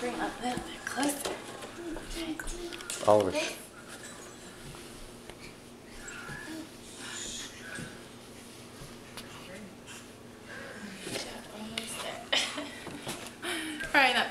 bring a little bit closer. Oliver. Probably not